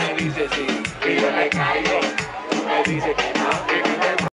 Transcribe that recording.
me dices sí y yo me callo. Tú me dices que no.